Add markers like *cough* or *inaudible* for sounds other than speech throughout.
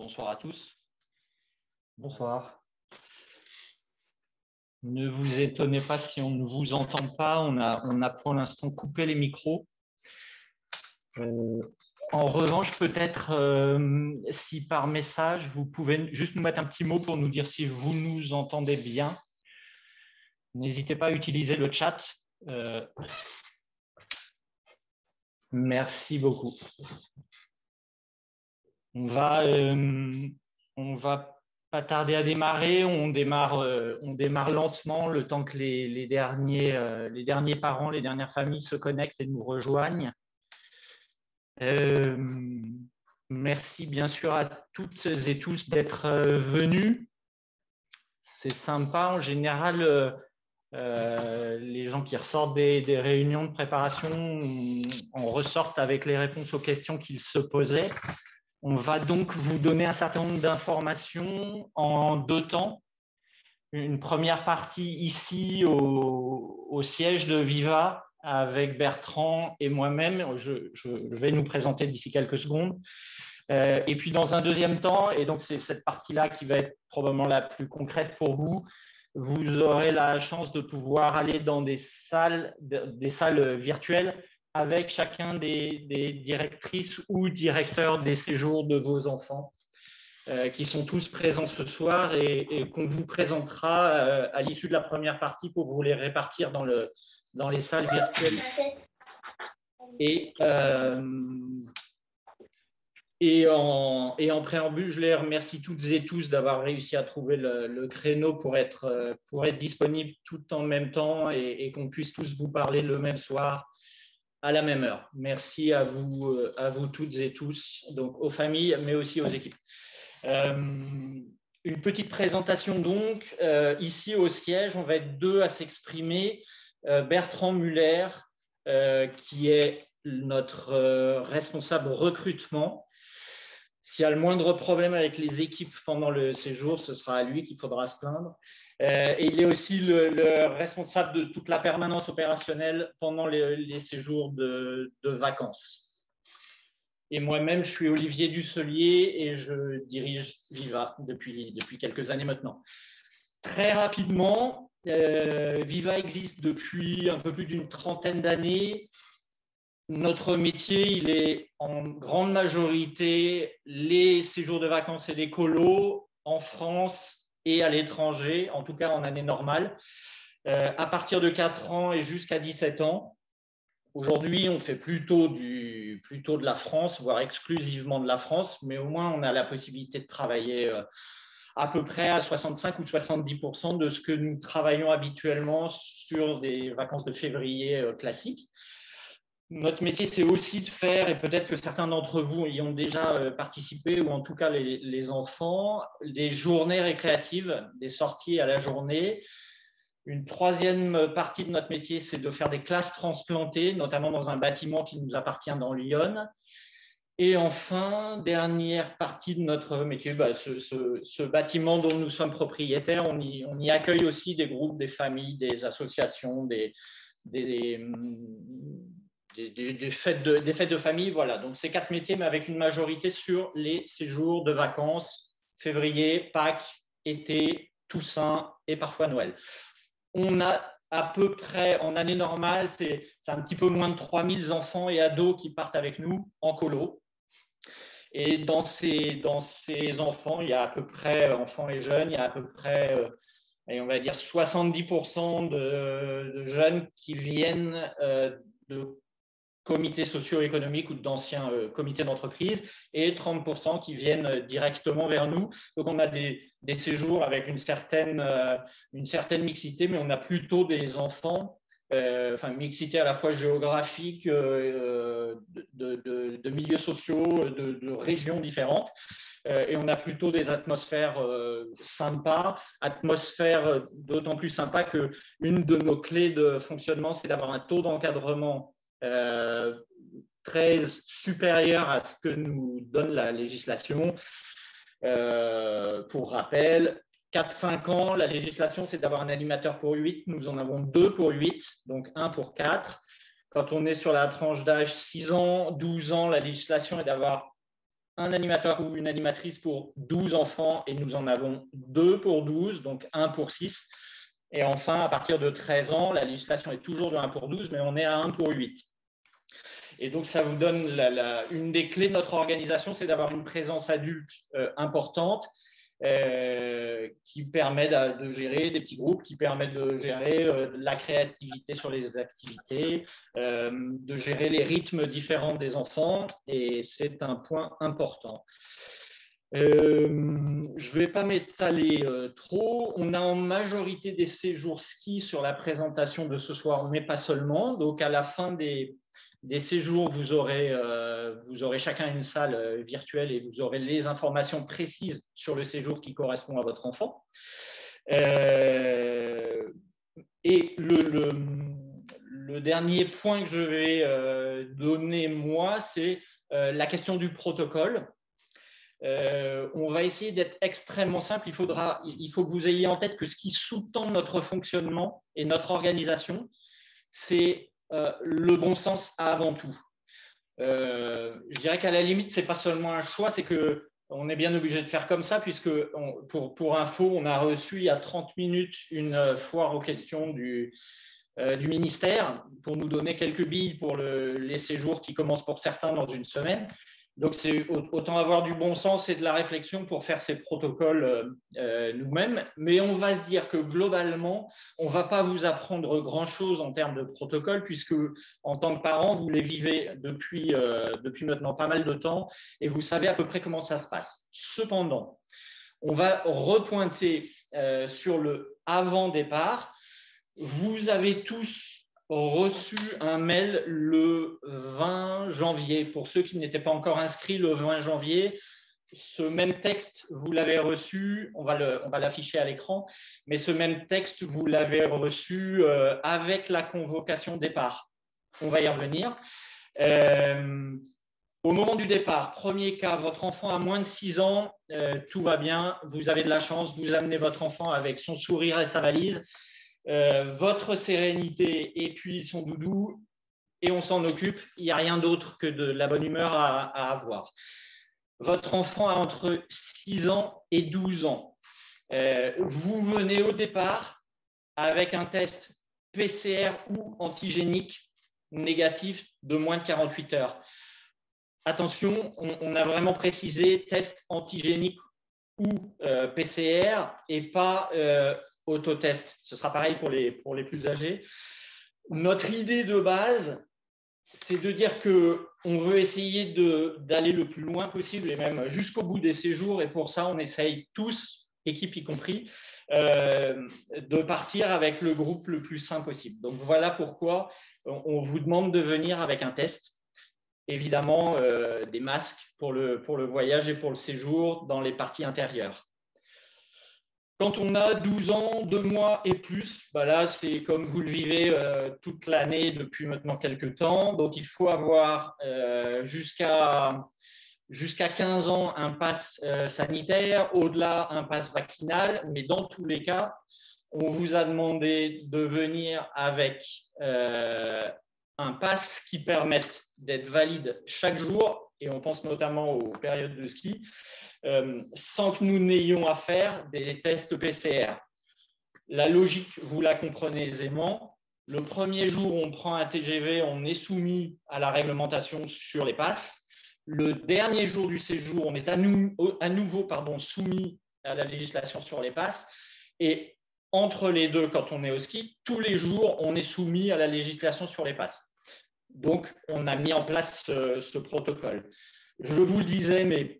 Bonsoir à tous. Bonsoir. Ne vous étonnez pas si on ne vous entend pas. On a, on a pour l'instant coupé les micros. Euh, en revanche, peut-être euh, si par message, vous pouvez juste nous mettre un petit mot pour nous dire si vous nous entendez bien. N'hésitez pas à utiliser le chat. Euh, merci beaucoup. On va, euh, va pas tarder à démarrer. On démarre, lentement le temps que les derniers parents, les dernières familles se connectent et nous rejoignent. Merci bien sûr à toutes et tous d'être venus. C'est sympa. En général, les gens qui ressortent des, des réunions de préparation, on, ressortent avec les réponses aux questions qu'ils se posaient. On va donc vous donner un certain nombre d'informations en deux temps. Une première partie ici au, siège de Viva avec Bertrand et moi-même. Je, vais nous présenter d'ici quelques secondes. Euh, et puis dans un deuxième temps, et donc c'est cette partie-là qui va être probablement la plus concrète pour vous, vous aurez la chance de pouvoir aller dans des salles, des salles virtuelles avec chacun des, directrices ou directeurs des séjours de vos enfants, euh, qui sont tous présents ce soir et, qu'on vous présentera euh, à l'issue de la première partie pour vous les répartir dans, le, dans les salles virtuelles. Et, euh, et, en, préambule, je les remercie toutes et tous d'avoir réussi à trouver le, créneau pour être, pour être disponible tout en même temps et, qu'on puisse tous vous parler le même soir à la même heure. Merci à vous, euh, à vous toutes et tous, donc aux familles, mais aussi aux équipes. Euh, une petite présentation donc. Euh, ici au siège, on va être deux à s'exprimer. Bertrand Muller, qui est notre responsable recrutement. S'il y a le moindre problème avec les équipes pendant le séjour, ce sera à lui qu'il faudra se plaindre. Euh, et il est aussi le, responsable de toute la permanence opérationnelle pendant les, séjours de, vacances. Et moi-même, je suis Olivier Dusselier et je dirige Viva depuis, quelques années maintenant. Très rapidement, euh, Viva existe depuis un peu plus d'une trentaine d'années. Notre métier, il est en grande majorité les séjours de vacances et des colos en France et à l'étranger, en tout cas en année normale, euh, à partir de 4 ans et jusqu'à 17 ans. Aujourd'hui, on fait plutôt de la France, voire exclusivement de la France, mais au moins on a la possibilité de travailler euh, à peu près à 65 ou 70 de ce que nous travaillons habituellement sur des vacances de février euh, classiques. Notre métier, c'est aussi de faire, et peut-être que certains d'entre vous y ont déjà euh, participé, ou en tout cas les, enfants, des journées récréatives, des sorties à la journée. Une troisième partie de notre métier, c'est de faire des classes transplantées, notamment dans un bâtiment qui nous appartient dans Lyon. Et enfin, dernière partie de notre métier, bah, ce, bâtiment dont nous sommes propriétaires, on y, accueille aussi des groupes, des familles, des associations, des, fêtes de, des fêtes de famille. Voilà, donc c'est quatre métiers, mais avec une majorité sur les séjours de vacances, février, Pâques, été, Toussaint et parfois Noël. On a à peu près, en année normale, c'est un petit peu moins de 3000 enfants et ados qui partent avec nous en colo. Et dans ces, dans ces enfants, il y a à peu près, enfants et jeunes, il y a à peu près, euh, on va dire 70% de, jeunes qui viennent euh, de comités socio-économiques ou d'anciens euh, comités d'entreprise et 30% qui viennent directement vers nous. Donc on a des, séjours avec une certaine, une certaine mixité, mais on a plutôt des enfants, enfin mixité à la fois géographique, de, de, milieux sociaux, de, régions différentes. et on a plutôt des atmosphères sympas, atmosphères d'autant plus sympas que une de nos clés de fonctionnement, c'est d'avoir un taux d'encadrement euh, très supérieur à ce que nous donne la législation. Euh, pour rappel, 4-5 ans, la législation, c'est d'avoir un animateur pour 8. Nous en avons deux pour 8, donc un pour 4. Quand on est sur la tranche d'âge 6 ans, 12 ans, la législation est d'avoir un animateur ou une animatrice pour 12 enfants et nous en avons deux pour 12, donc un pour 6. Et enfin, à partir de 13 ans, la législation est toujours de 1 pour 12, mais on est à 1 pour 8. Et donc, ça vous donne une des clés de notre organisation, c'est d'avoir une présence adulte euh, importante euh, qui permet de, gérer des petits groupes, qui permet de gérer euh, la créativité sur les activités, euh, de gérer les rythmes différents des enfants, et c'est un point important. je ne vais pas m'étaler trop. On a en majorité des séjours ski sur la présentation de ce soir, mais pas seulement. Donc, à la fin des, des séjours, vous aurez, euh, vous aurez chacun une salle euh, virtuelle et vous aurez les informations précises sur le séjour qui correspond à votre enfant. Euh, et le, le, dernier point que je vais donner, moi, c'est la question du protocole. on va essayer d'être extrêmement simple. Il, faudra, il faut que vous ayez en tête que ce qui sous-tend notre fonctionnement et notre organisation, c'est euh, le bon sens avant tout. Euh, je dirais qu'à la limite, ce n'est pas seulement un choix, c'est que on est bien obligé de faire comme ça, puisque pour, pour, info, on a reçu il y a 30 minutes une euh, foire aux questions du, du ministère pour nous donner quelques billes pour le, les séjours qui commencent pour certains dans une semaine. Donc, c'est autant avoir du bon sens et de la réflexion pour faire ces protocoles euh, euh, nous-mêmes. Mais on va se dire que globalement, on ne va pas vous apprendre grand-chose en termes de protocole, puisque en tant que parent, vous les vivez depuis, euh, depuis maintenant pas mal de temps et vous savez à peu près comment ça se passe. Cependant, on va repointer sur le avant-départ. Vous avez tous reçu un mail le 20 janvier. Pour ceux qui n'étaient pas encore inscrits le 20 janvier, ce même texte, vous l'avez reçu, on va l'afficher à l'écran, mais ce même texte, vous l'avez reçu euh, avec la convocation départ. On va y revenir. Euh, au moment du départ, premier cas, votre enfant a moins de 6 ans, euh, tout va bien, vous avez de la chance, vous amenez votre enfant avec son sourire et sa valise. Euh, votre sérénité et puis son doudou, et on s'en occupe. Il n'y a rien d'autre que de la bonne humeur à, avoir. Votre enfant a entre 6 ans et 12 ans. Euh, vous venez au départ avec un test PCR ou antigénique négatif de moins de 48 heures. Attention, on, a vraiment précisé test antigénique ou euh, PCR et pas autotest. Ce sera pareil pour les, plus âgés. Notre idée de base, c'est de dire que on veut essayer d'aller le plus loin possible et même jusqu'au bout des séjours. Et pour ça, on essaye tous, équipe y compris, euh, de partir avec le groupe le plus sain possible. Donc voilà pourquoi on vous demande de venir avec un test. Évidemment, euh, des masques pour le voyage et pour le séjour dans les parties intérieures. Quand on a 12 ans, 2 mois et plus, bah là, c'est comme vous le vivez euh, toute l'année depuis maintenant quelques temps. Donc, il faut avoir euh, jusqu'à jusqu'à 15 ans un pass euh, sanitaire, au-delà un pass vaccinal. Mais dans tous les cas, on vous a demandé de venir avec un pass qui permette d'être valide chaque jour. Et on pense notamment aux périodes de ski sans que nous n'ayons à faire des tests PCR. La logique, vous la comprenez aisément. Le premier jour on prend un TGV, on est soumis à la réglementation sur les passes. Le dernier jour du séjour, on est à, nouveau pardon, soumis à la législation sur les passes. Et entre les deux, quand on est au ski, tous les jours, on est soumis à la législation sur les passes. Donc, on a mis en place ce, ce protocole. Je vous le disais, mais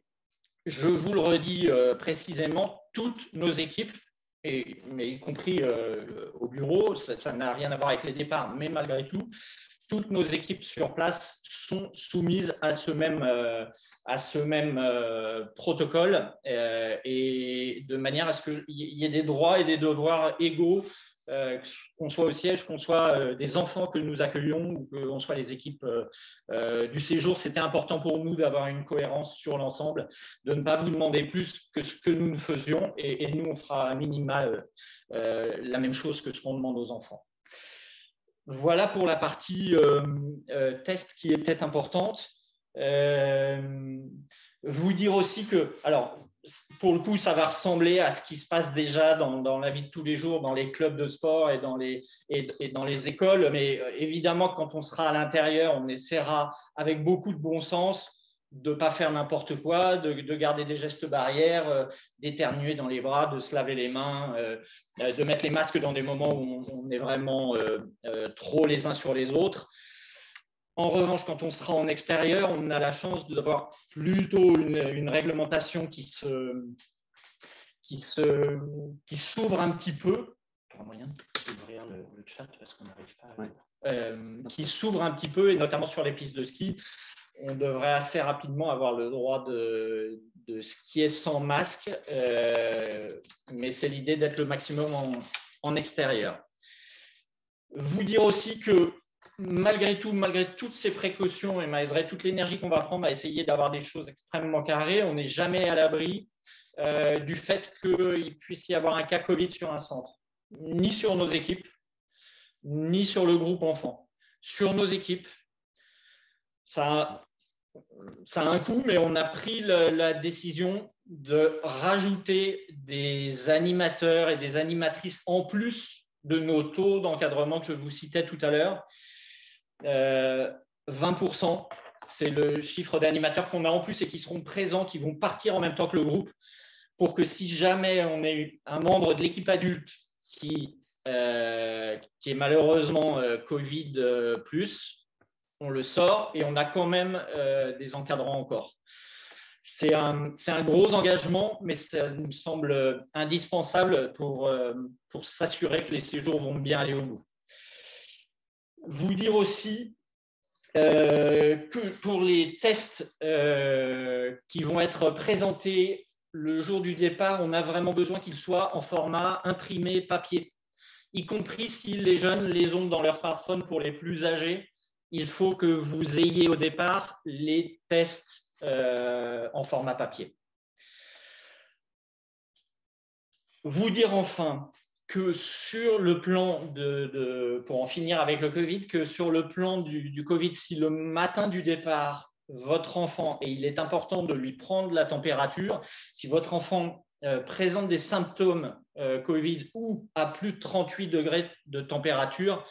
je vous le redis euh, précisément, toutes nos équipes, mais y compris euh, au bureau, ça n'a rien à voir avec les départs, mais malgré tout, toutes nos équipes sur place sont soumises à ce même, euh, à ce même protocole et de manière à ce qu'il y ait des droits et des devoirs égaux euh, qu'on soit au siège, qu'on soit euh, des enfants que nous accueillons ou qu'on soit les équipes euh, du séjour, c'était important pour nous d'avoir une cohérence sur l'ensemble, de ne pas vous demander plus que ce que nous ne faisions et, nous, on fera à minima la même chose que ce qu'on demande aux enfants. Voilà pour la partie test qui était importante. vous dire aussi que, alors, pour le coup, ça va ressembler à ce qui se passe déjà dans, la vie de tous les jours, dans les clubs de sport et dans les, écoles. Mais euh, évidemment, quand on sera à l'intérieur, on essaiera avec beaucoup de bon sens de ne pas faire n'importe quoi, de, garder des gestes barrières, euh, d'éternuer dans les bras, de se laver les mains, euh, de mettre les masques dans des moments où on est vraiment trop les uns sur les autres. En revanche, quand on sera en extérieur, on a la chance d'avoir plutôt une, réglementation qui se, qui se, qui s'ouvre un petit peu. moyen d'ouvrir le, chat parce qu'on n'arrive pas. Euh, qui s'ouvre un petit peu et notamment sur les pistes de ski, on devrait assez rapidement avoir le droit de, de skier sans masque, euh, mais c'est l'idée d'être le maximum en, en extérieur. Vous dire aussi que malgré tout, malgré toutes ces précautions et malgré toute l'énergie qu'on va prendre à essayer d'avoir des choses extrêmement carrées, on n'est jamais à l'abri euh, du fait qu'il puisse y avoir un cas Covid sur un centre, ni sur nos équipes, ni sur le groupe enfant. Sur nos équipes, ça, ça a un coût, mais on a pris la décision de rajouter des animateurs et des animatrices en plus de nos taux d'encadrement que je vous citais tout à l'heure 20%, euh, c'est le chiffre d'animateurs qu'on a en plus et qui seront présents, qui vont partir en même temps que le groupe, pour que si jamais on est un membre de l'équipe adulte qui, euh, est malheureusement euh, Covid plus, on le sort et on a quand même des encadrants encore. C'est un, gros engagement, mais ça nous semble indispensable pour s'assurer que les séjours vont bien aller au bout vous dire aussi euh, que pour les tests euh, qui vont être présentés le jour du départ, on a vraiment besoin qu'ils soient en format imprimé papier, y compris si les jeunes les ont dans leur smartphone pour les plus âgés. Il faut que vous ayez au départ les tests euh, en format papier. Vous dire enfin que sur le plan de, pour en finir avec le Covid, que sur le plan du, Covid, si le matin du départ, votre enfant, et il est important de lui prendre la température, si votre enfant euh, présente des symptômes euh, Covid ou à plus de 38 degrés de température,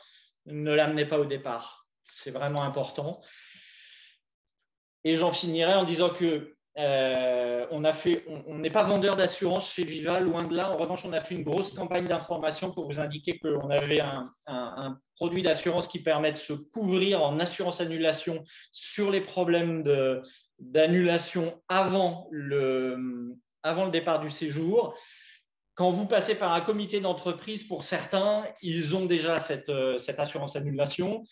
ne l'amenez pas au départ. C'est vraiment important. Et j'en finirai en disant que euh, on n'est pas vendeur d'assurance chez Viva, loin de là. En revanche, on a fait une grosse campagne d'information pour vous indiquer qu'on avait un, produit d'assurance qui permet de se couvrir en assurance annulation sur les problèmes d'annulation avant le, départ du séjour. Quand vous passez par un comité d'entreprise, pour certains, ils ont déjà cette, cette assurance annulation.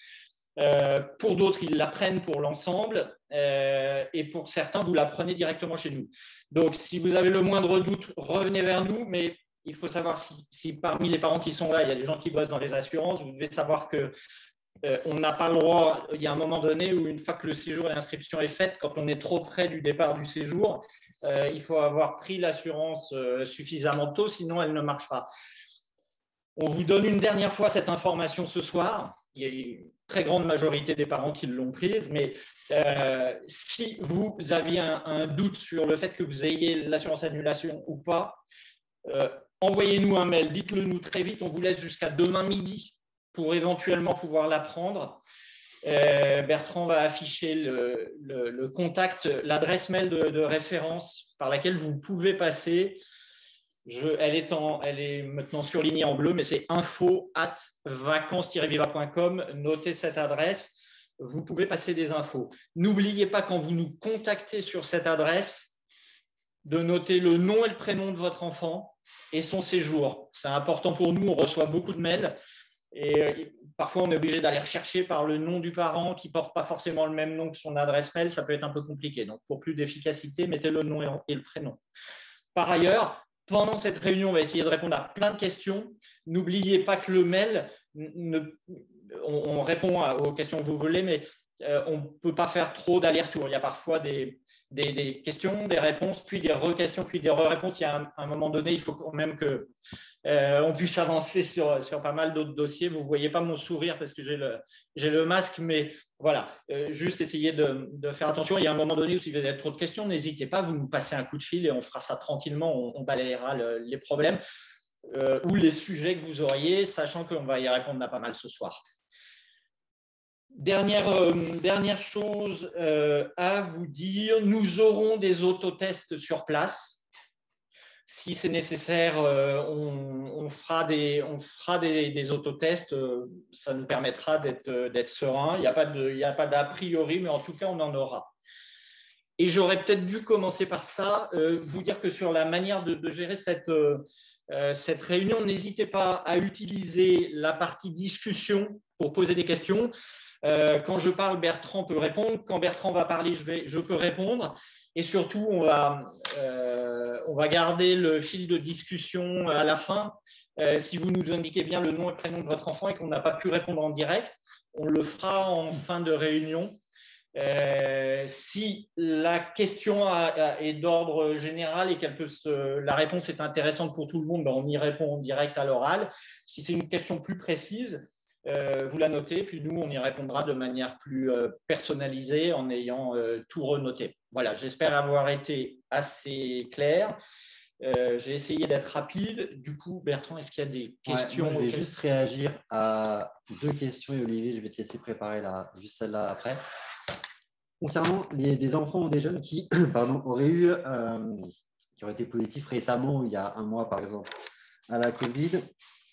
Euh, pour d'autres, ils la prennent pour l'ensemble. Euh, et pour certains, vous la prenez directement chez nous. Donc, si vous avez le moindre doute, revenez vers nous. Mais il faut savoir si, parmi les parents qui sont là, il y a des gens qui bossent dans les assurances, vous devez savoir que euh, on n'a pas le droit, il y a un moment donné où une fois que le séjour et l'inscription est faite, quand on est trop près du départ du séjour, il faut avoir pris l'assurance suffisamment tôt, sinon elle ne marche pas. On vous donne une dernière fois cette information ce soir. Il très grande majorité des parents qui l'ont prise, mais euh, si vous aviez un, doute sur le fait que vous ayez l'assurance annulation ou pas, euh, envoyez-nous un mail, dites-le nous très vite, on vous laisse jusqu'à demain midi pour éventuellement pouvoir la prendre. Euh, Bertrand va afficher le, contact, l'adresse mail de, référence par laquelle vous pouvez passer. Elle, est maintenant surlignée en bleu, mais c'est info at vacances-viva.com. Notez cette adresse vous pouvez passer des infos. N'oubliez pas quand vous nous contactez sur cette adresse de noter le nom et le prénom de votre enfant et son séjour. C'est important pour nous, on reçoit beaucoup de mails et euh, parfois on est obligé d'aller rechercher par le nom du parent qui ne porte pas forcément le même nom que son adresse mail, ça peut être un peu compliqué. Donc pour plus d'efficacité, mettez le nom et le prénom. Par ailleurs, pendant cette réunion, on va essayer de répondre à plein de questions. N'oubliez pas que le mail, on, répond aux questions que vous voulez, mais euh, on ne peut pas faire trop d'aller-retour. Il y a parfois des, questions, des réponses, puis des re-questions, puis des re-réponses. Il y a un, moment donné, il faut quand même que euh, on puisse avancer sur, pas mal d'autres dossiers. Vous ne voyez pas mon sourire parce que j'ai le, masque, mais voilà, euh, juste essayer de, faire attention. Il y a un moment donné où si vous avez trop de questions, n'hésitez pas, vous nous passez un coup de fil et on fera ça tranquillement, on, balayera les problèmes ou les sujets que vous auriez, sachant qu'on va y répondre à pas mal ce soir. Dernière, euh, dernière chose euh, à vous dire, nous aurons des autotests sur place. Si c'est nécessaire, euh, on, fera des, on fera des, autotests. ça nous permettra d'être serein. Il n'y a pas d'a priori, mais en tout cas, on en aura. Et j'aurais peut-être dû commencer par ça, vous dire que sur la manière de, gérer cette, cette réunion, n'hésitez pas à utiliser la partie discussion pour poser des questions. Euh, quand je parle, Bertrand peut répondre. Quand Bertrand va parler, je, vais, je peux répondre. Et surtout, on va, euh, on va garder le fil de discussion à la fin. Euh, si vous nous indiquez bien le nom et prénom de votre enfant et qu'on n'a pas pu répondre en direct, on le fera en fin de réunion. si la question est d'ordre général et qu'elle peut se, la réponse est intéressante pour tout le monde, ben on y répond en direct à l'oral. Si c'est une question plus précise, euh, vous la notez, puis nous, on y répondra de manière plus euh, personnalisée en ayant euh, tout renoté. Voilà, j'espère avoir été assez clair. J'ai essayé d'être rapide. Du coup, Bertrand, est-ce qu'il y a des questions Je vais juste réagir à deux questions et Olivier, je vais te laisser préparer la, juste celle-là après. Concernant les, des enfants ou des jeunes qui *coughs* pardon, auraient eu, qui auraient été positifs récemment, il y a un mois par exemple, à la Covid,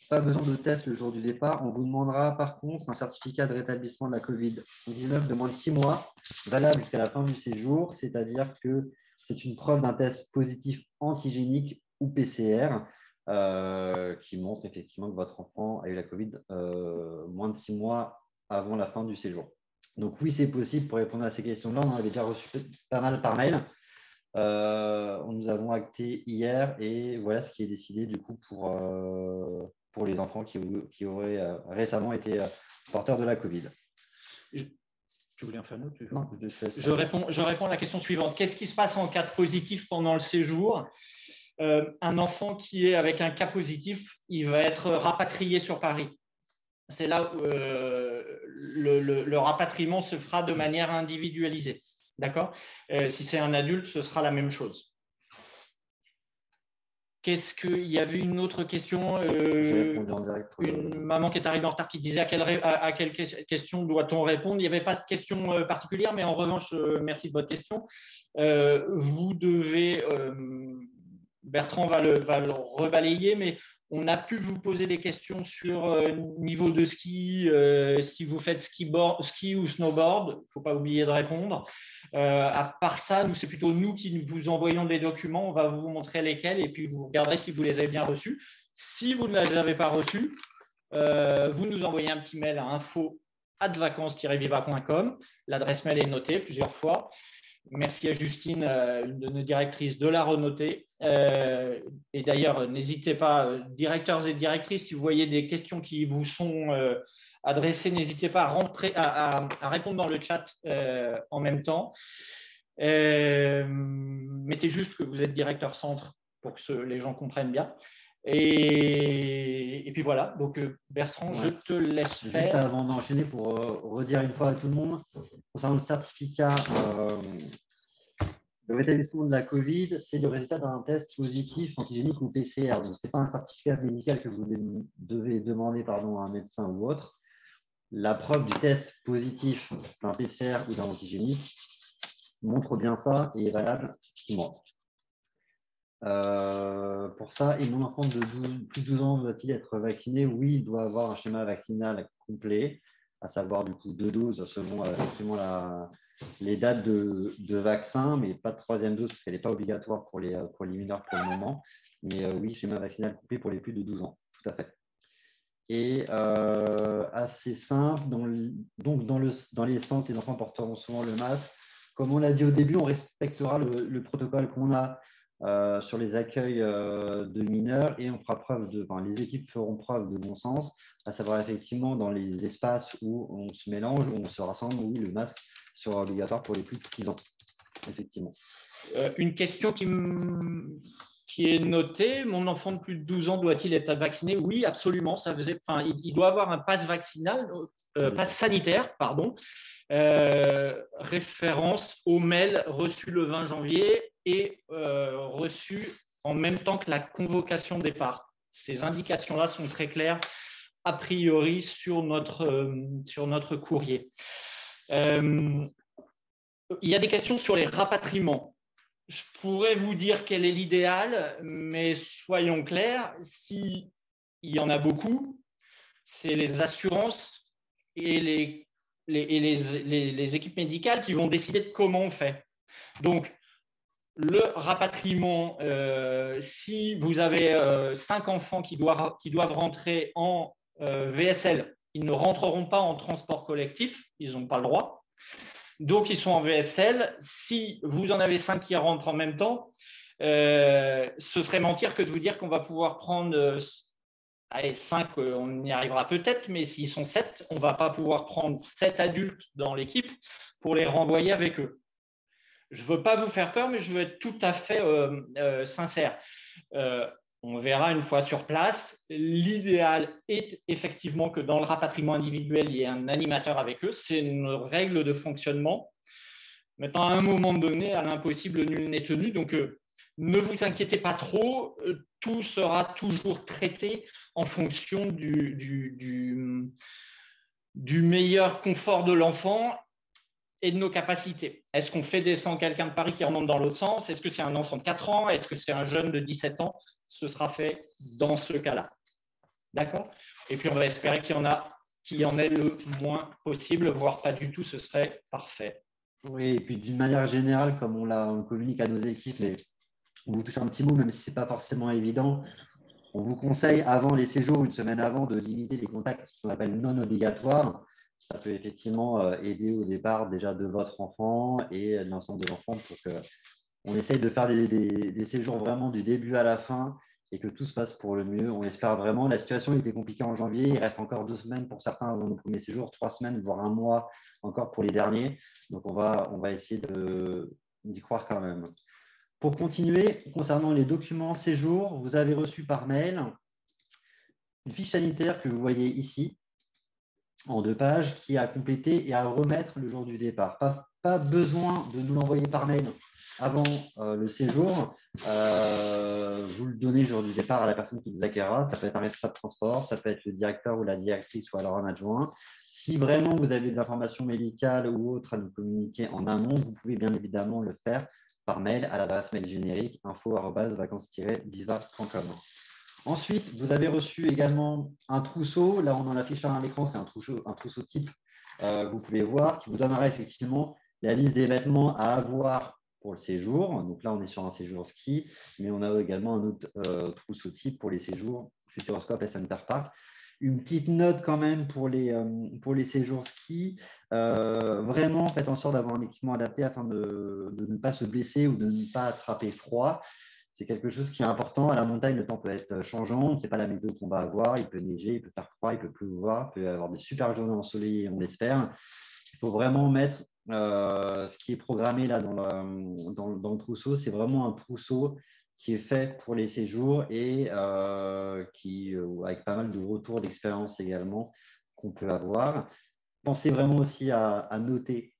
pas besoin de test le jour du départ. On vous demandera par contre un certificat de rétablissement de la COVID-19 de moins de six mois, valable jusqu'à la fin du séjour, c'est-à-dire que c'est une preuve d'un test positif antigénique ou PCR euh, qui montre effectivement que votre enfant a eu la COVID euh, moins de six mois avant la fin du séjour. Donc oui, c'est possible pour répondre à ces questions-là. On en avait déjà reçu pas mal par mail. Euh, nous avons acté hier et voilà ce qui est décidé du coup pour, pour les enfants qui, qui auraient euh, récemment été euh, porteurs de la Covid. Tu voulais en faire autre je, réponds, je réponds à la question suivante. Qu'est-ce qui se passe en cas de positif pendant le séjour? Euh, Un enfant qui est avec un cas positif, il va être rapatrié sur Paris. C'est là où le, le, rapatriement se fera de manière individualisée. D'accord? Si c'est un adulte, ce sera la même chose. Qu'est-ce qu'il y avait une autre question euh, Une maman qui est arrivée en retard qui disait à quelle, à, quelle question doit-on répondre? Il n'y avait pas de question euh, particulière, mais en revanche, euh, merci de votre question. vous devez, Bertrand va le, va le, rebalayer, mais on a pu vous poser des questions sur niveau de ski, si vous faites ski, ski ou snowboard, il ne faut pas oublier de répondre. Euh, à part ça, c'est plutôt nous qui vous envoyons des documents. On va vous montrer lesquels et puis vous regarderez si vous les avez bien reçus. Si vous ne les avez pas reçus, euh, vous nous envoyez un petit mail à info vivacom L'adresse mail est notée plusieurs fois. Merci à Justine, euh, une de nos directrices, de la renoter. et d'ailleurs, n'hésitez pas, directeurs et directrices, si vous voyez des questions qui vous sont adresser, n'hésitez pas à, rentrer, à, répondre dans le chat euh, en même temps. Euh, mettez juste que vous êtes directeur centre pour que les gens comprennent bien. Et, puis voilà, donc euh, Bertrand, je te laisse faire. Juste avant d'enchaîner, pour redire une fois à tout le monde, concernant le certificat le rétablissement de la Covid, c'est le résultat d'un test positif antigénique ou PCR. Donc, ce n'est pas un certificat médical que vous devez demander pardon, à un médecin ou autre la preuve du test positif d'un PCR ou d'un antigénique montre bien ça et est valable six mois. Euh, pour ça, et mon enfant de plus de 12 ans doit-il être vacciné? Oui, il doit avoir un schéma vaccinal complet, à savoir du coup deux doses selon euh, les dates de, vaccin, mais pas de troisième dose parce qu'elle n'est pas obligatoire pour les, les mineurs pour le moment. Mais euh, oui, schéma vaccinal complet pour les plus de 12 ans, tout à fait et euh, assez simple. donc, dans, le, dans, les centres, les enfants porteront souvent le masque. Comme on l'a dit au début, on respectera le, protocole qu'on a euh, sur les accueils euh, de mineurs et on fera preuve de, enfin, les équipes feront preuve de bon sens, à savoir effectivement dans les espaces où on se mélange, où on se rassemble, oui, le masque sera obligatoire pour les plus de 6 ans, effectivement. Euh, une question qui, est notée, mon enfant de plus de 12 ans doit-il être vacciné? Oui, absolument. Ça faisait, enfin, il, doit avoir un passe vaccinal, passe sanitaire, pardon, référence au mail reçu le 20 janvier et euh, reçu en même temps que la convocation départ. Ces indications-là sont très claires, a priori, sur notre, euh, sur notre courrier. Euh, il y a des questions sur les rapatriements. Je pourrais vous dire quel est l'idéal, mais soyons clairs, s'il y en a beaucoup, c'est les assurances et les, les, les, les, équipes médicales qui vont décider de comment on fait. Donc, le rapatriement, euh, si vous avez euh, cinq enfants qui doivent, rentrer en euh, VSL, ils ne rentreront pas en transport collectif, ils n'ont pas le droit. Donc, ils sont en VSL. Si vous en avez cinq qui rentrent en même temps, ce serait mentir que de vous dire qu'on va pouvoir prendre allez, 5, on y arrivera peut-être, mais s'ils sont sept, on ne va pas pouvoir prendre sept adultes dans l'équipe pour les renvoyer avec eux je ne veux pas vous faire peur, mais je veux être tout à fait euh, euh, sincère. Euh, on verra une fois sur place. L'idéal est effectivement que dans le rapatriement individuel, il y ait un animateur avec eux. C'est une règle de fonctionnement. Maintenant, à un moment donné, à l'impossible, nul n'est tenu. Donc, ne vous inquiétez pas trop. tout sera toujours traité en fonction du, du meilleur confort de l'enfant et de nos capacités. Est-ce qu'on fait descendre quelqu'un de Paris qui remonte dans l'autre sens? Est-ce que c'est un enfant de 4 ans? Est-ce que c'est un jeune de 17 ans? Ce sera fait dans ce cas-là. D'accord? Et puis on va espérer qu'il y en a en ait le moins possible, voire pas du tout, ce serait parfait. Oui, et puis d'une manière générale, comme on, on communique à nos équipes, et on vous touche un petit mot, même si ce n'est pas forcément évident, on vous conseille avant les séjours, une semaine avant, de limiter les contacts qu'on appelle non obligatoires ça peut effectivement euh, aider au départ déjà de votre enfant et de l'ensemble de l'enfant pour qu'on essaye de faire des, séjours vraiment du début à la fin et que tout se passe pour le mieux. On espère vraiment. La situation était compliquée en janvier. Il reste encore deux semaines pour certains avant le premier séjour, trois semaines, voire un mois encore pour les derniers. Donc, on va, on va essayer d'y croire quand même. Pour continuer, concernant les documents séjour, vous avez reçu par mail une fiche sanitaire que vous voyez ici, en deux pages qui a complété et à remettre le jour du départ. Pas, besoin de nous l'envoyer par mail avant euh, le séjour. Euh, vous le donnez le jour du départ à la personne qui vous accueillera. Ça peut être un responsable de transport, ça peut être le directeur ou la directrice ou alors un adjoint. Si vraiment vous avez des informations médicales ou autres à nous communiquer en amont, vous pouvez bien évidemment le faire par mail à l'adresse mail générique info-vacances-biva.com. Ensuite, vous avez reçu également un trousseau. Là, on en affiche un à l'écran, c'est un trousseau, type euh, vous pouvez voir, qui vous donnera effectivement la liste des vêtements à avoir pour le séjour. Donc là, on est sur un séjour ski, mais on a également un autre euh, trousseau type pour les séjours Futuroscope et Center Park. Une petite note quand même pour les, euh, séjours ski. vraiment, faites en sorte d'avoir un équipement adapté afin de, ne pas se blesser ou de ne pas attraper froid c'est quelque chose qui est important. À la montagne, le temps peut être changeant. Ce n'est pas la météo qu'on va avoir. Il peut neiger, il peut faire froid, il peut pleuvoir, il peut avoir des super journées ensoleillées, on l'espère. Il faut vraiment mettre euh, ce qui est programmé là dans le, dans, le trousseau. C'est vraiment un trousseau qui est fait pour les séjours et euh, qui, euh, avec pas mal de retours d'expérience également qu'on peut avoir. Pensez vraiment aussi à noter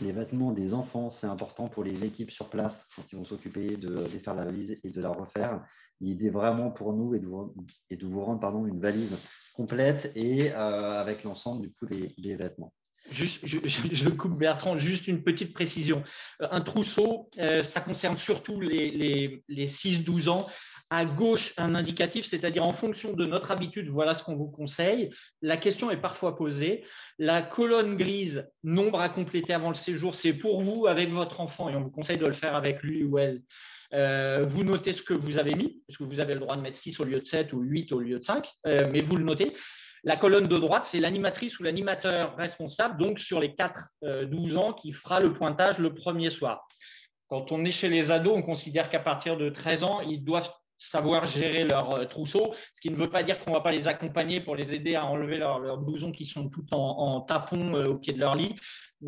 les vêtements des enfants, c'est important pour les équipes sur place quand ils vont s'occuper de, faire la valise et de la refaire. L'idée vraiment pour nous est de vous, rendre une valise complète et euh, avec l'ensemble du coup des, vêtements. Juste, je, coupe Bertrand, juste une petite précision. Un trousseau, euh, ça concerne surtout les, les, les 6-12 ans à gauche un indicatif, c'est-à-dire en fonction de notre habitude, voilà ce qu'on vous conseille. La question est parfois posée. La colonne grise, nombre à compléter avant le séjour, c'est pour vous avec votre enfant et on vous conseille de le faire avec lui ou elle. Euh, vous notez ce que vous avez mis, parce que vous avez le droit de mettre 6 au lieu de 7 ou 8 au lieu de 5, euh, mais vous le notez. La colonne de droite, c'est l'animatrice ou l'animateur responsable, donc sur les 4-12 euh, ans, qui fera le pointage le premier soir quand on est chez les ados, on considère qu'à partir de 13 ans, ils doivent savoir gérer leur euh, trousseau, ce qui ne veut pas dire qu'on ne va pas les accompagner pour les aider à enlever leurs blousons qui sont tout en, en tapons euh, au pied de leur lit.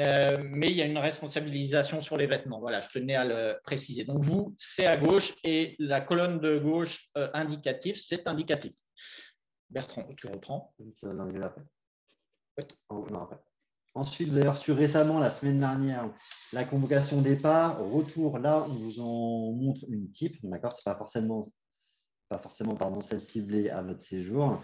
Euh, mais il y a une responsabilisation sur les vêtements. Voilà, je tenais à le préciser. Donc, vous, c'est à gauche et la colonne de gauche indicative, c'est indicatif. Bertrand, tu reprends? Ensuite, vous avez reçu récemment, la semaine dernière, la convocation départ. Retour, là, on vous en montre une type. D'accord Ce n'est pas forcément, pas forcément pardon, celle ciblée à votre séjour.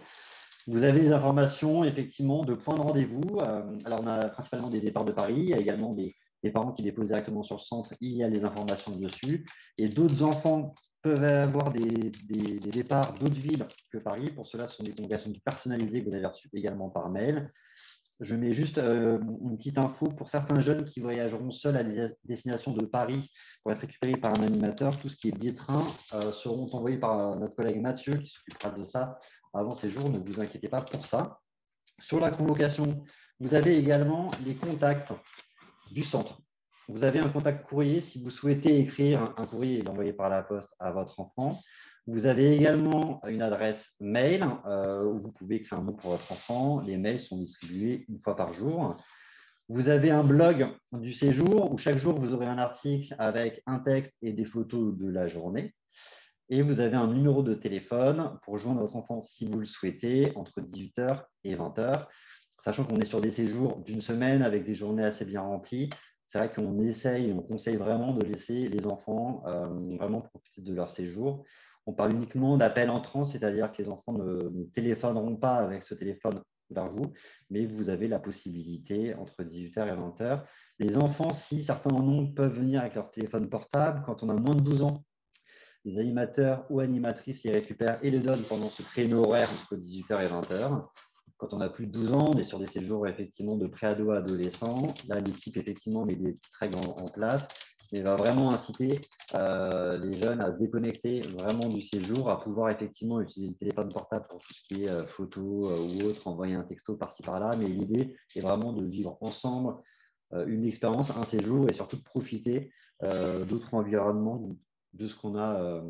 Vous avez des informations, effectivement, de points de rendez-vous. Euh, alors, on a principalement des départs de Paris. Il y a également des, parents qui déposent directement sur le centre. Il y a les informations dessus. Et d'autres enfants peuvent avoir des, des départs d'autres villes que Paris. Pour cela, ce sont des convocations personnalisées que vous avez reçues également par mail. Je mets juste euh, une petite info pour certains jeunes qui voyageront seuls à destination de Paris pour être récupérés par un animateur. Tout ce qui est billet train euh, seront envoyés par notre collègue Mathieu qui s'occupera de ça avant ces jours. Ne vous inquiétez pas pour ça. Sur la convocation, vous avez également les contacts du centre. Vous avez un contact courrier si vous souhaitez écrire un courrier et l'envoyer par la poste à votre enfant. Vous avez également une adresse mail euh, où vous pouvez écrire un mot pour votre enfant. Les mails sont distribués une fois par jour. Vous avez un blog du séjour où chaque jour vous aurez un article avec un texte et des photos de la journée. Et vous avez un numéro de téléphone pour joindre votre enfant si vous le souhaitez entre 18h et 20h. Sachant qu'on est sur des séjours d'une semaine avec des journées assez bien remplies, c'est vrai qu'on essaye, on conseille vraiment de laisser les enfants euh, vraiment profiter de leur séjour. On parle uniquement d'appels entrants, c'est-à-dire que les enfants ne, téléphoneront pas avec ce téléphone vers vous, mais vous avez la possibilité entre 18h et 20h. Les enfants, si certains en ont, peuvent venir avec leur téléphone portable. Quand on a moins de 12 ans, les animateurs ou animatrices les récupèrent et les donnent pendant ce créneau horaire jusqu'aux 18h et 20h. Quand on a plus de 12 ans, on est sur des séjours effectivement de pré-ado à adolescent. Là, l'équipe effectivement met des petites règles en place mais va vraiment inciter euh, les jeunes à déconnecter vraiment du séjour, à pouvoir effectivement utiliser le téléphone portable pour tout ce qui est euh, photo euh, ou autre, envoyer un texto par-ci par-là. Mais l'idée est vraiment de vivre ensemble une expérience, un séjour et surtout de profiter d'autres environnements, de ce qu'on a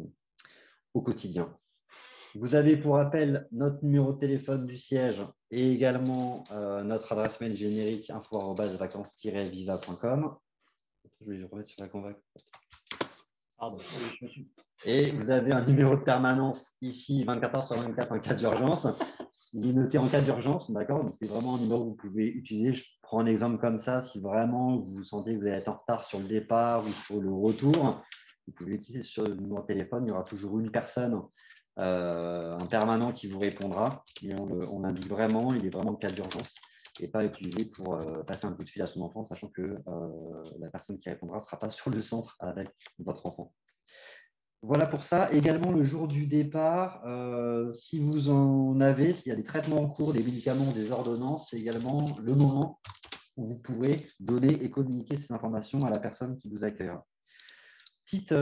au quotidien. Vous avez pour rappel notre numéro de téléphone du siège et également notre adresse mail générique info-vacances-viva.com. Je vais remettre sur la convac. Et vous avez un numéro de permanence ici, 24 heures sur 24 en cas d'urgence. Il est noté en cas d'urgence, d'accord? C'est vraiment un numéro que vous pouvez utiliser. Je prends un exemple comme ça. Si vraiment vous sentez que vous allez être en retard sur le départ ou sur le retour, vous pouvez utiliser sur le numéro de téléphone. Il y aura toujours une personne, euh, un permanent qui vous répondra. Et on, on indique vraiment, il est vraiment en cas d'urgence et pas utiliser pour euh, passer un coup de fil à son enfant, sachant que euh, la personne qui répondra ne sera pas *laughs* sur le centre avec votre enfant. Voilà pour ça. Également, le jour du départ, euh, si vous en avez, s'il y a des traitements en cours, des médicaments, des ordonnances, c'est également le moment où vous pourrez donner et communiquer ces informations à la personne qui vous accueillera. Petite,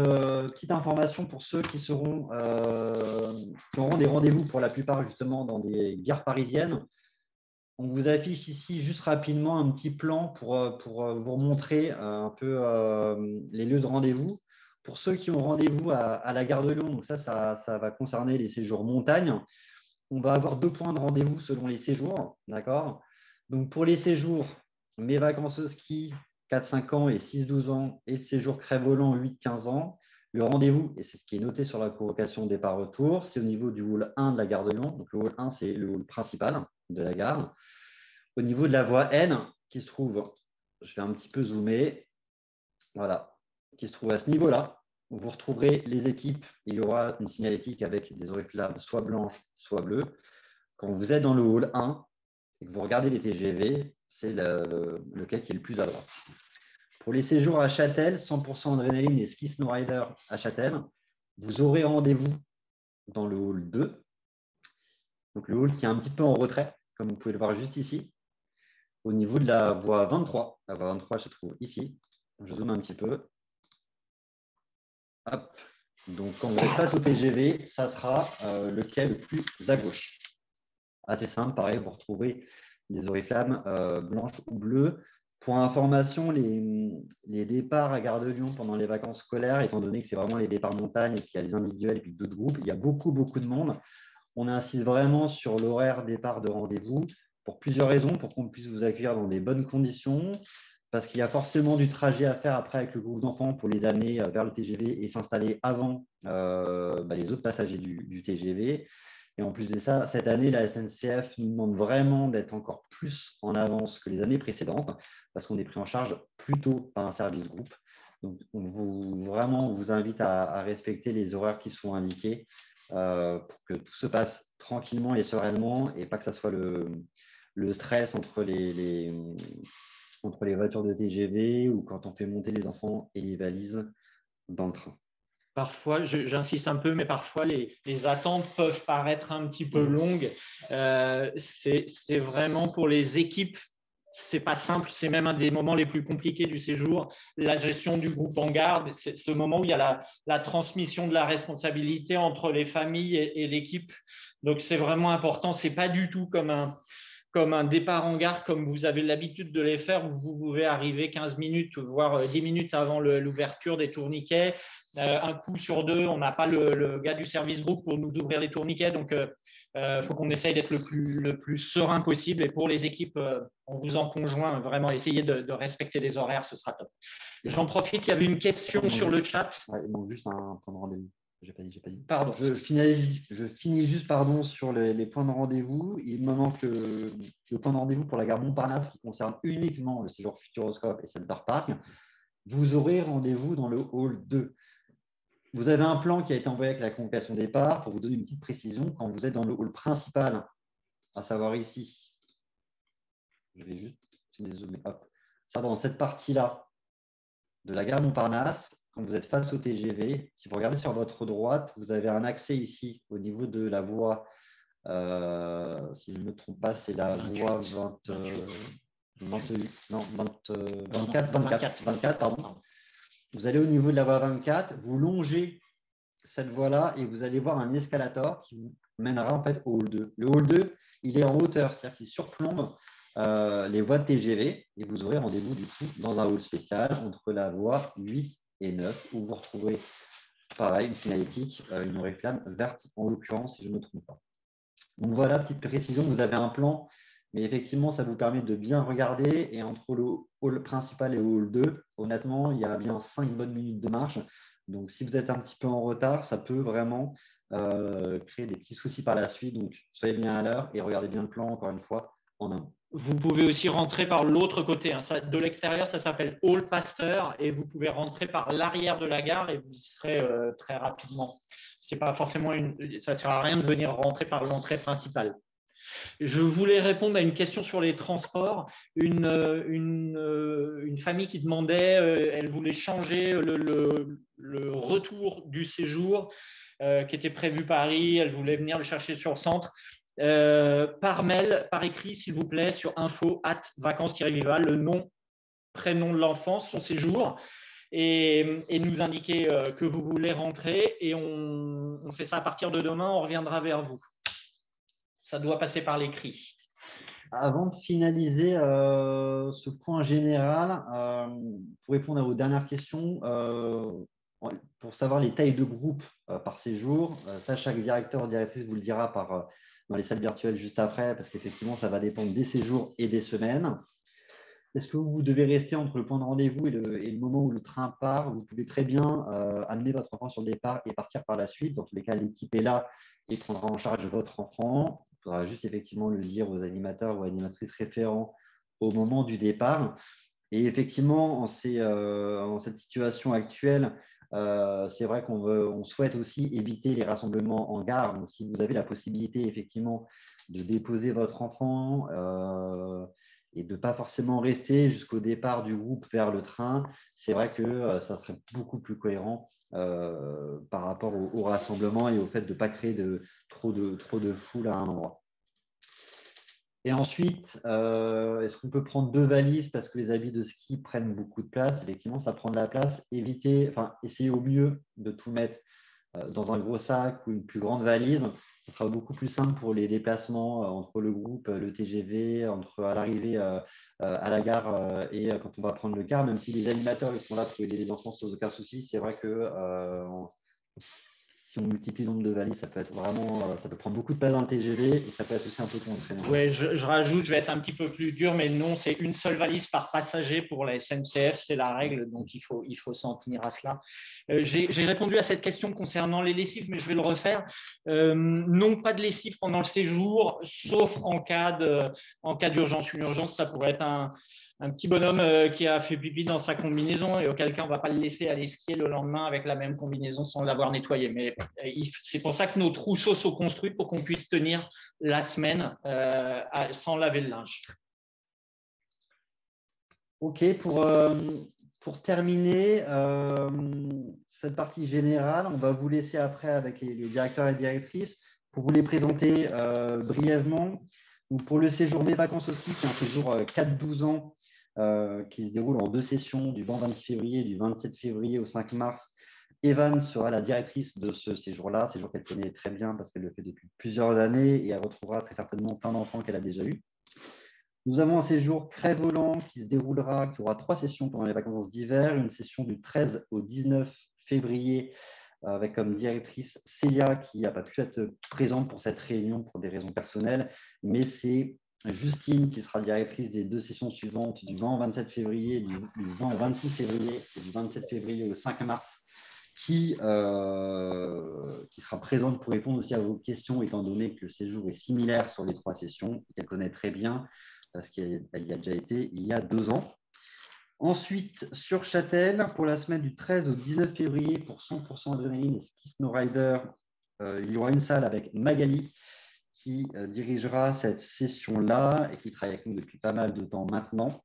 information pour ceux qui, seront, qui auront des rendez-vous pour la plupart justement dans des gares parisiennes. On vous affiche ici juste rapidement un petit plan pour, euh, euh, vous montrer euh, un peu les lieux de rendez-vous. Pour ceux qui ont rendez-vous à, la gare de Lyon, ça, va concerner les séjours montagne. On va avoir deux points de rendez-vous selon les séjours. Donc pour les séjours, mes vacances au ski, 4-5 ans et 6-12 ans, et le séjour crève volant 8-15 ans. Le rendez-vous, et c'est ce qui est noté sur la convocation départ-retour, c'est au niveau du hall 1 de la gare de Lyon. Le hall 1, c'est le hall principal de la gare. Au niveau de la voie N, qui se trouve, je vais un petit peu zoomer, voilà, qui se trouve à ce niveau-là, vous retrouverez les équipes. Il y aura une signalétique avec des oriflammes soit blanches, soit bleues. Quand vous êtes dans le hall 1 et que vous regardez les TGV, c'est le, lequel qui est le plus à droite. Pour les séjours à Châtel, 100% adrénaline et ski snowrider à Châtel, vous aurez rendez-vous dans le hall 2. Donc le hall qui est un petit peu en retrait, comme vous pouvez le voir juste ici. Au niveau de la voie 23, la voie 23 se trouve ici. Je zoome un petit peu. Donc, quand vous êtes face au TGV, ça sera euh, le quai le plus à gauche. Assez simple, pareil, vous retrouvez des oriflammes euh, blanches ou bleues. Pour information, les, départs à Gare de Lyon pendant les vacances scolaires, étant donné que c'est vraiment les départs montagne et qu'il y a les individuels et puis d'autres groupes, il y a beaucoup, beaucoup de monde. On insiste vraiment sur l'horaire départ de rendez-vous pour plusieurs raisons, pour qu'on puisse vous accueillir dans des bonnes conditions, parce qu'il y a forcément du trajet à faire après avec le groupe d'enfants pour les amener euh, vers le TGV et s'installer avant euh, bah, les autres passagers du, TGV. Et en plus de ça, cette année, la SNCF nous demande vraiment d'être encore plus en avance que les années précédentes, parce qu'on est pris en charge plutôt par un service groupe. Donc, on vous, vraiment, vous invite à, respecter les horaires qui sont indiqués pour que tout se passe tranquillement et sereinement et pas que ça soit le, stress entre les, entre les voitures de TGV ou quand on fait monter les enfants et les valises dans le train. Parfois, j'insiste un peu, mais parfois les, les, attentes peuvent paraître un petit peu longues. Euh, c'est vraiment pour les équipes c'est pas simple, c'est même un des moments les plus compliqués du séjour. La gestion du groupe en garde, c'est ce moment où il y a la, transmission de la responsabilité entre les familles et, l'équipe. Donc c'est vraiment important. C'est pas du tout comme un, comme un départ en gare, comme vous avez l'habitude de les faire, où vous pouvez arriver 15 minutes, voire 10 minutes avant l'ouverture des tourniquets. Euh, un coup sur deux, on n'a pas le, gars du service groupe pour nous ouvrir les tourniquets. Donc, euh, il euh, faut qu'on essaye d'être le plus, le plus serein possible. Et pour les équipes, euh, on vous en conjoint, vraiment essayer de, de, respecter les horaires, ce sera top. J'en profite, il y avait une question sur le chat. Ouais, manque juste un point de rendez-vous. J'ai pas dit, j'ai pas dit. Pardon. Je finis, je finis juste pardon, sur les, les points de rendez-vous. Il me manque le, le point de rendez-vous pour la gare Montparnasse qui concerne uniquement le séjour Futuroscope et Center Park. Vous aurez rendez-vous dans le hall 2. Vous avez un plan qui a été envoyé avec la convocation départ pour vous donner une petite précision. Quand vous êtes dans le hall principal, à savoir ici, je vais juste désolé, hop, ça dans cette partie-là de la gare Montparnasse, quand vous êtes face au TGV, si vous regardez sur votre droite, vous avez un accès ici au niveau de la voie, euh, si je ne me trompe pas, c'est la voie 20, 28, non, 24, 24, 24, pardon. Vous allez au niveau de la voie 24, vous longez cette voie-là et vous allez voir un escalator qui vous mènera en fait au hall 2. Le hall 2, il est en hauteur, c'est-à-dire qu'il surplombe euh, les voies de TGV et vous aurez rendez-vous du coup dans un hall spécial entre la voie 8 et 9 où vous retrouverez pareil une signalétique, euh, une réclame verte en l'occurrence si je ne me trompe pas. Donc voilà, petite précision, vous avez un plan mais effectivement, ça vous permet de bien regarder. Et entre le hall principal et le hall 2, honnêtement, il y a bien 5 bonnes minutes de marche. Donc, si vous êtes un petit peu en retard, ça peut vraiment euh, créer des petits soucis par la suite. Donc, soyez bien à l'heure et regardez bien le plan, encore une fois, en amont. Vous pouvez aussi rentrer par l'autre côté. Hein. de l'extérieur, ça s'appelle Hall Pasteur et vous pouvez rentrer par l'arrière de la gare et vous y serez euh, très rapidement. C'est pas forcément une, ça ne sert à rien de venir rentrer par l'entrée principale. Je voulais répondre à une question sur les transports. Une, euh, euh, famille qui demandait, euh, elle voulait changer le, retour du séjour qui était prévu Paris, elle voulait venir le chercher sur le centre. par mail, par écrit, s'il vous plaît, sur info at vacances-vival, le nom, prénom de l'enfant, son séjour, et, nous indiquer que vous voulez rentrer. Et on fait ça à partir de demain, on reviendra vers vous ça doit passer par l'écrit. Avant de finaliser euh, ce point général, euh, pour répondre à vos dernières questions, euh, pour savoir les tailles de groupe par séjour, ça, chaque directeur ou directrice vous le dira par, dans les salles virtuelles juste après, parce qu'effectivement, ça va dépendre des séjours et des semaines. Est-ce que vous devez rester entre le point de rendez-vous et le, moment où le train part? Vous pouvez très bien amener votre enfant sur le départ et partir par la suite. Dans tous les cas, l'équipe est là et prendra en charge votre enfant. Il faudra juste effectivement le dire aux animateurs ou animatrices référents au moment du départ. Et effectivement, en, euh, cette situation actuelle, euh, c'est vrai qu'on on souhaite aussi éviter les rassemblements en gare. Donc, si vous avez la possibilité effectivement de déposer votre enfant euh, et de ne pas forcément rester jusqu'au départ du groupe vers le train, c'est vrai que ça serait beaucoup plus cohérent par rapport au, rassemblement et au fait de ne pas créer trop de, trop de foule à un endroit. Et ensuite, euh, est-ce qu'on peut prendre deux valises parce que les habits de ski prennent beaucoup de place? Effectivement, ça prend de la place. Éviter, enfin, essayer au mieux de tout mettre euh, dans un gros sac ou une plus grande valise. ce sera beaucoup plus simple pour les déplacements entre le groupe, le TGV, entre à l'arrivée à la gare et quand on va prendre le car, même si les animateurs sont là pour aider les enfants sans aucun souci, c'est vrai que si on multiplie le nombre de valises, ça peut être vraiment, euh, ça peut prendre beaucoup de place dans le TGV et ça peut être aussi un peu contraignant. Oui, je, rajoute, je vais être un petit peu plus dur, mais non, c'est une seule valise par passager pour la SNCF, c'est la règle, donc il faut, il faut s'en tenir à cela. Euh, J'ai répondu à cette question concernant les lessives, mais je vais le refaire. Euh, non, pas de lessive pendant le séjour, sauf en cas d'urgence. Une urgence, ça pourrait être un, un petit bonhomme euh, qui a fait pipi dans sa combinaison et auquel cas on ne va pas le laisser aller skier le lendemain avec la même combinaison sans l'avoir nettoyé. Mais euh, c'est pour ça que nos trousseaux sont construits pour qu'on puisse tenir la semaine euh, sans laver le linge. Ok, pour, pour terminer cette partie générale, on va vous laisser après avec les, directeurs et directrices pour vous les présenter brièvement. pour le séjour des vacances aussi, c'est un séjour 4-12 ans euh, qui se déroule en deux sessions du 26 février et du 27 février au 5 mars. Evan sera la directrice de ce séjour-là, séjour qu'elle connaît très bien parce qu'elle le fait depuis plusieurs années et elle retrouvera très certainement plein d'enfants qu'elle a déjà eus. Nous avons un séjour très volant qui se déroulera, qui aura trois sessions pendant les vacances d'hiver, une session du 13 au 19 février avec comme directrice Célia qui n'a pas pu être présente pour cette réunion pour des raisons personnelles, mais c'est Justine, qui sera directrice des deux sessions suivantes, du 20 au 27 février, du, 20 au 26 février et du 27 février au 5 mars, qui, euh, qui sera présente pour répondre aussi à vos questions, étant donné que le séjour est similaire sur les trois sessions qu'elle connaît très bien, parce qu'elle y a déjà été il y a deux ans. Ensuite, sur Châtel, pour la semaine du 13 au 19 février, pour 100% adrénaline et ski snowrider, euh, il y aura une salle avec Magali, qui euh, dirigera cette session-là et qui travaille avec nous depuis pas mal de temps maintenant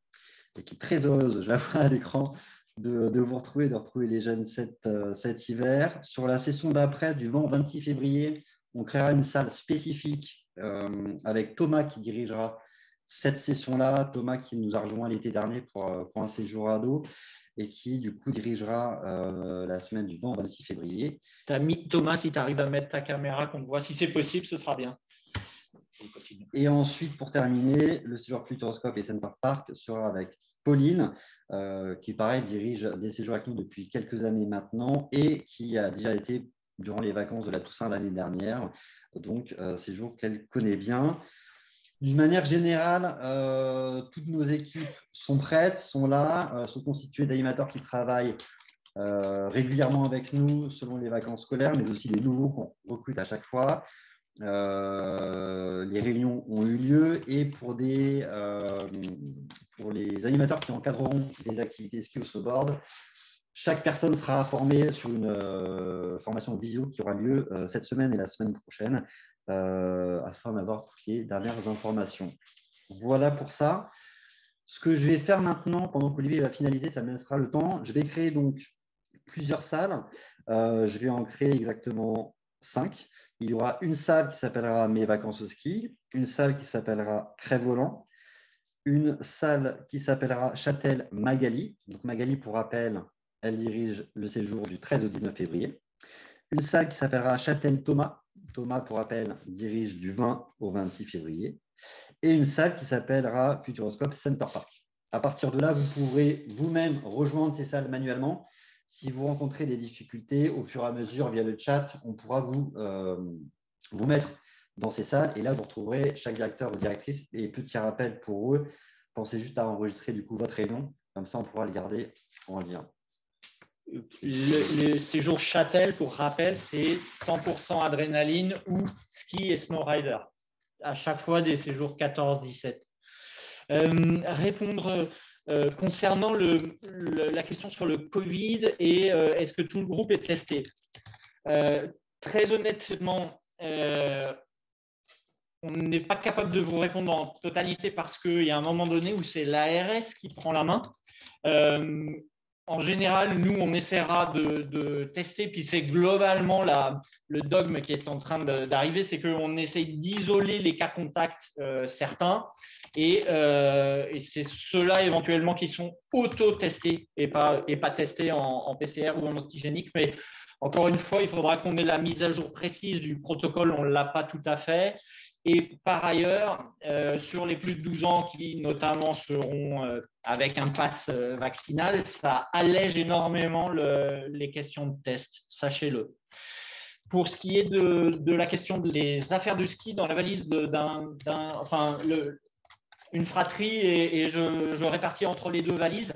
et qui est très heureuse, je la vois à l'écran, de, vous retrouver, de retrouver les jeunes cet, euh, cet hiver. Sur la session d'après, du 20 au 26 février, on créera une salle spécifique euh, avec Thomas qui dirigera cette session-là. Thomas qui nous a rejoint l'été dernier pour, pour, un séjour ado et qui du coup dirigera la semaine du 20 au 26 février. Mis Thomas, si tu arrives à mettre ta caméra, qu'on voit si c'est possible, ce sera bien. Et ensuite, pour terminer, le séjour Futuroscope et Center Park sera avec Pauline, euh, qui, pareil, dirige des séjours avec nous depuis quelques années maintenant et qui a déjà été durant les vacances de la Toussaint l'année dernière. Donc, euh, séjour qu'elle connaît bien. D'une manière générale, euh, toutes nos équipes sont prêtes, sont là, sont constituées d'animateurs qui travaillent régulièrement avec nous selon les vacances scolaires, mais aussi les nouveaux qu'on recrute à chaque fois. Euh, les réunions ont eu lieu et euh, pour les animateurs qui encadreront des activités ski ou snowboard, chaque personne sera formée sur une euh, formation vidéo qui aura lieu cette semaine et la semaine prochaine afin d'avoir toutes les dernières informations. Voilà pour ça. Ce que je vais faire maintenant, pendant qu'Olivier va finaliser, ça me laissera le temps. Je vais créer donc plusieurs salles. je vais en créer exactement cinq il y aura une salle qui s'appellera Mes vacances au ski, une salle qui s'appellera Crève-Volant, une salle qui s'appellera Châtel Magali. Donc Magali, pour rappel, elle dirige le séjour du 13 au 19 février. Une salle qui s'appellera Châtel Thomas. Thomas, pour rappel, dirige du 20 au 26 février. Et une salle qui s'appellera Futuroscope Center Park. À partir de là, vous pourrez vous-même rejoindre ces salles manuellement si vous rencontrez des difficultés, au fur et à mesure, via le chat, on pourra vous, euh, vous mettre dans ces salles. Et là, vous retrouverez chaque directeur ou directrice. Et petit rappel pour eux, pensez juste à enregistrer du coup votre réunion. Comme ça, on pourra le garder en lien. Le, séjour Châtel, pour rappel, c'est 100% adrénaline ou ski et snowrider. À chaque fois des séjours 14-17. Euh, répondre euh, concernant la question sur le Covid et euh, est-ce que tout le groupe est testé? Euh, Très honnêtement, on n'est pas capable de vous répondre en totalité parce qu'il y a un moment donné où c'est l'ARS qui prend la main. en général, nous, on essaiera de, tester, puis c'est globalement le dogme qui est en train d'arriver, c'est qu'on essaye d'isoler les cas contacts certains euh, et, c'est ceux-là éventuellement qui sont auto-testés et pas, et pas testés en, PCR ou en antigénique. Mais Encore une fois, il faudra qu'on ait la mise à jour précise du protocole, on ne l'a pas tout à fait. Et par ailleurs, euh, sur les plus de 12 ans qui notamment seront euh, avec un pass vaccinal, ça allège énormément les questions de test, sachez-le. Pour ce qui est de, la question des affaires de ski dans la valise d'un, enfin, une fratrie et, je, répartis entre les deux valises,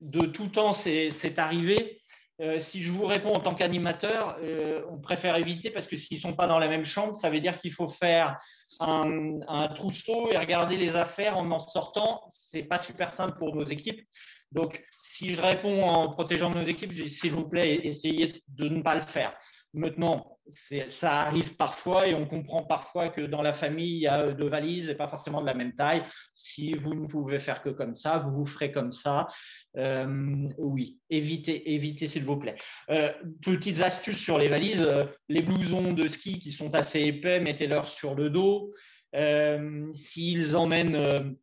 de tout temps c'est arrivé. Euh, si je vous réponds en tant qu'animateur, euh, on préfère éviter parce que s'ils ne sont pas dans la même chambre, ça veut dire qu'il faut faire un, trousseau et regarder les affaires en en sortant. Ce n'est pas super simple pour nos équipes. Donc, si je réponds en protégeant nos équipes, s'il vous plaît, essayez de ne pas le faire. Maintenant, ça arrive parfois et on comprend parfois que dans la famille, il y a deux valises et pas forcément de la même taille. Si vous ne pouvez faire que comme ça, vous vous ferez comme ça. Euh, oui, évitez, évitez s'il vous plaît. Euh, petites astuces sur les valises. Euh, les blousons de ski qui sont assez épais, mettez-leur sur le dos. S'ils emmènent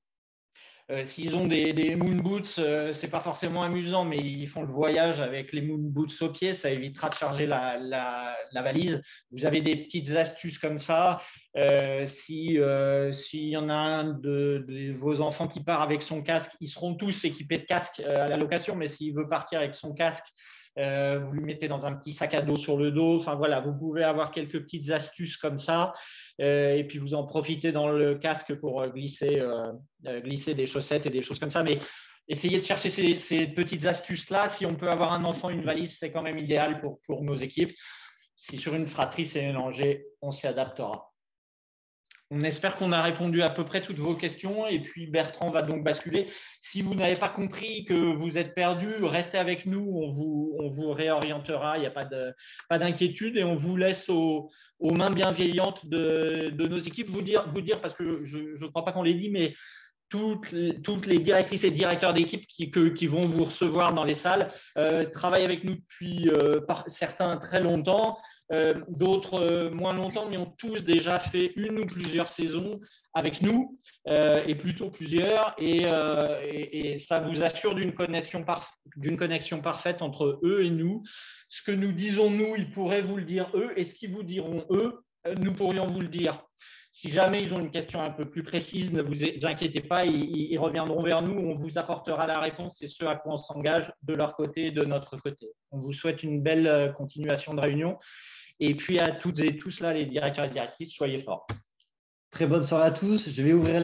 euh, s'ils ont des, moon boots, euh, c'est pas forcément amusant, mais ils font le voyage avec les moon boots au pied, ça évitera de charger la, valise. Vous avez des petites astuces comme ça. Euh, s'il y en a un de, vos enfants qui part avec son casque, ils seront tous équipés de casque à la location, mais s'il veut partir avec son casque, vous lui mettez dans un petit sac à dos sur le dos. Enfin voilà, vous pouvez avoir quelques petites astuces comme ça. Euh, et puis vous en profitez dans le casque pour euh, glisser, euh, glisser des chaussettes et des choses comme ça. Mais essayez de chercher ces, petites astuces-là. Si on peut avoir un enfant, une valise, c'est quand même idéal pour, pour nos équipes. Si sur une fratrie c'est mélangé, on s'y adaptera. On espère qu'on a répondu à peu près toutes vos questions et puis Bertrand va donc basculer. Si vous n'avez pas compris que vous êtes perdu, restez avec nous, on vous, réorientera, il n'y a pas d'inquiétude et on vous laisse aux, mains bienveillantes de, nos équipes vous dire, parce que je ne crois pas qu'on l'ait dit, mais toutes, les directrices et directeurs d'équipe qui, qui, vont vous recevoir dans les salles euh, travaillent avec nous depuis euh, certains très longtemps. Euh, d'autres euh, moins longtemps, mais ont tous déjà fait une ou plusieurs saisons avec nous, euh, et plutôt plusieurs, et, ça vous assure d'une connexion, parfaite entre eux et nous. Ce que nous disons nous, ils pourraient vous le dire eux, et ce qu'ils vous diront eux, nous pourrions vous le dire. Si jamais ils ont une question un peu plus précise, ne vous inquiétez pas, ils, ils reviendront vers nous, on vous apportera la réponse, c'est ce à quoi on s'engage de leur côté et de notre côté. On vous souhaite une belle continuation de réunion et puis à toutes et tous là, les directeurs et directrices, soyez forts. Très bonne soirée à tous. Je vais ouvrir